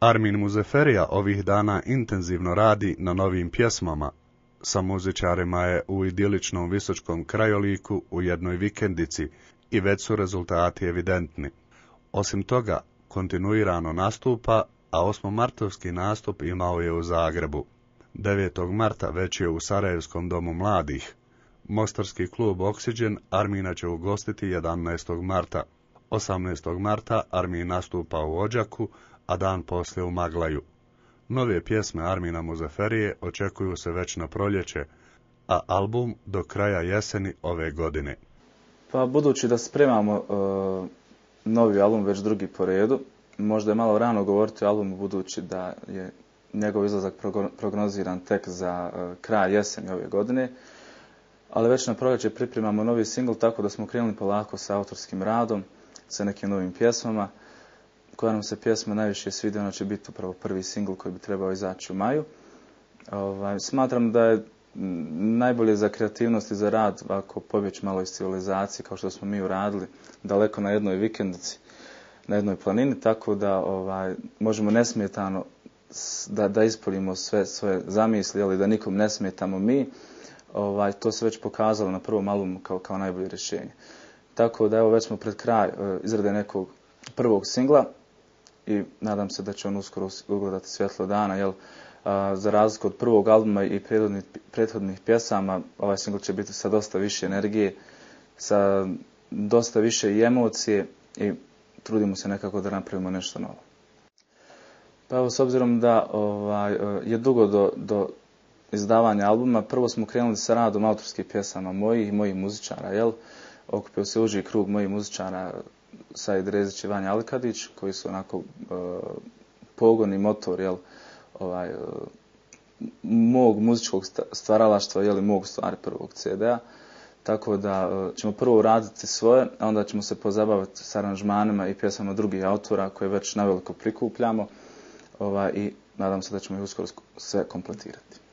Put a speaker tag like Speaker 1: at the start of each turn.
Speaker 1: Armin Muzeferija ovih dana intenzivno radi na novim pjesmama. Sa muzičarima je u idiličnom visočkom krajoliku u jednoj vikendici i već su rezultati evidentni. Osim toga, kontinuirano nastupa, a 8. martovski nastup imao je u Zagrebu. 9. marta već je u Sarajevskom domu mladih. Mostarski klub Oksiđen Armina će ugostiti 11. marta. 18. marta Armin nastupa u Ođaku, a dan poslije u Maglaju. Nove pjesme Armina Muzaferije očekuju se već na proljeće, a album do kraja jeseni ove godine.
Speaker 2: Pa budući da spremamo uh, novi album već drugi po redu, možda je malo rano govoriti o albumu budući da je njegov izlazak prognoziran tek za uh, kraj jeseni ove godine, ali već na proljeće pripremamo novi singl tako da smo krenuli polako sa autorskim radom, sa nekim novim pjesmama koja nam se pjesma najviše sviđa, ona će biti upravo prvi singl koji bi trebao izaći u maju. Ovaj, smatram da je najbolje za kreativnost i za rad ako pobjeć malo iz civilizacije kao što smo mi uradili daleko na jednoj vikendici na jednoj planini, tako da ovaj, možemo nesmetano da, da ispolimo sve svoje zamisli, ali da nikom ne smetamo mi, ovaj, to se već pokazalo na prvom albumu kao, kao najbolje rješenje. Tako da evo već smo pred kraj eh, izrade nekog prvog singla, i nadam se da će on uskoro ugledati svjetlo dana, jel, a, za razliku od prvog albuma i prethodnih, prethodnih pjesama, ovaj singl će biti sa dosta više energije, sa dosta više i emocije i trudimo se nekako da napravimo nešto novo. Pa evo, s obzirom da ovaj, je dugo do, do izdavanja albuma, prvo smo krenuli sa radom autorskih pjesama mojih i mojih muzičara, jel? Okupio se uži krug mojih muzičara, Said Rezić i Vanja Alkadić, koji su onako e, pogon i motor, jel, ovaj, e, mog muzičkog stvaralaštva, jel, mog stvari prvog CD-a. Tako da e, ćemo prvo raditi svoje, a onda ćemo se pozabaviti s aranžmanima i pjesama drugih autora koje već naveliko prikupljamo ovaj, i nadam se da ćemo ih uskoro sve kompletirati.